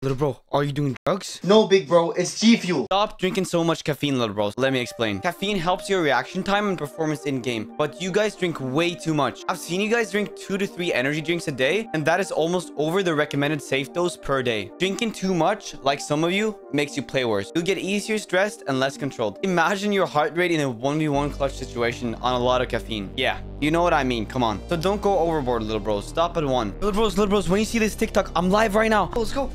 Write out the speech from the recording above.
Little bro, are you doing drugs? No, big bro, it's G Fuel. Stop drinking so much caffeine, little bros. Let me explain. Caffeine helps your reaction time and performance in-game, but you guys drink way too much. I've seen you guys drink two to three energy drinks a day, and that is almost over the recommended safe dose per day. Drinking too much, like some of you, makes you play worse. You get easier stressed and less controlled. Imagine your heart rate in a 1v1 clutch situation on a lot of caffeine. Yeah, you know what I mean. Come on. So don't go overboard, little bros. Stop at one. Little bros, little bros, when you see this TikTok, I'm live right now. Let's go.